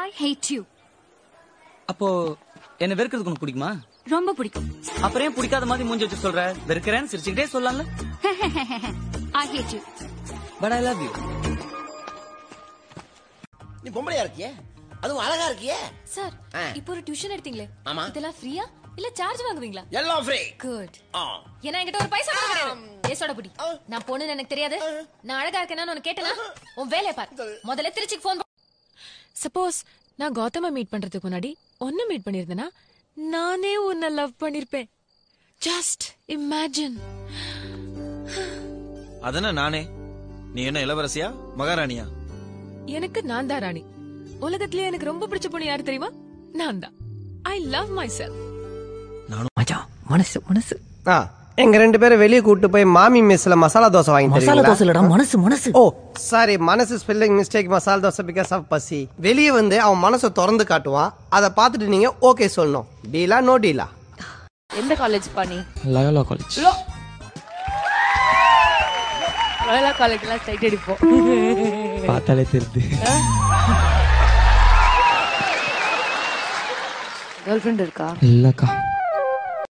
I hate you அப்போ என்ன வெறுக்கிறதுக்கு உனக்கு பிடிக்குமா? ரொம்ப பிடிக்கும். அப்புறம் ஏன் பிடிக்காத மாதிரி மூஞ்சி வச்சு சொல்ற? வெறுக்கிறேன்னு சிரிச்சுக்கிட்டே சொல்லலாம்ல I hate you but I love you நீ பொம்பளையா இருக்கியே? அதுவும் அழகா இருக்கியே? சார். இப்போ ஒரு டியூஷன் எடுத்தீங்களே? ஆமா. இதெல்லாம் ஃப்ரீயா இல்ல சார்ஜ் வாங்குவீங்களா? எல்லாம் ஃப்ரீ குட் ஆ. ஏன்னா என்கிட்ட ஒரு பைசா கூட கிடையாது ஏசோட புடி. நான் பொண்ணுன்னு எனக்கு தெரியாது. நான் அழகா இருக்கேன்னு உனக்கு கேட்டனா? உன் வேலையை பாரு. முதல்ல திருச்சிக்கு போன் சப்போஸ் நான் கௌதம மீட் பண்றதுக்கு முன்னாடி ஒன்னு மீட் பண்ணிருந்தேனா நானே உன்னை லவ் பண்ணிருப்பேன். ஜஸ்ட் இமேஜின் அதன நானே? நீ என்ன இளவரசியா? மகாராணியா? எனக்கு நான் தான் ராணி. உலகத்திலே எனக்கு ரொம்ப பிடிச்ச பொண்ணு யாரு தெரியுமா? நான் தான். ஐ லவ் மை செல்ஃப் மச்சான் மனசு மனசு. ஆ. எங்க ரெண்டு பேரும் வெளியே கூட்டு போய் மாமி மெஸ்ல மசாலா தோசை வாங்கி மசாலா? தோசை இல்லடா மனசு மனசு. ஓ சாரி மனசு spelling mistake masala dosa because of பசி. வெளியே வந்து அவன் மனசை திறந்து காட்டுவான் அதை பார்த்துட்டு நீங்க ஓகே சொல்லணும். டீலா நோ டீலா எந்த காலேஜ் பண்ணி லயோலா காலேஜ் லயோலா காலேஜ்லாம் சைட் அடிப்போம். பார்த்தாலே தெரியுது. கேர்ள் ஃப்ரெண்ட் இருக்கா? இல்லக்கா.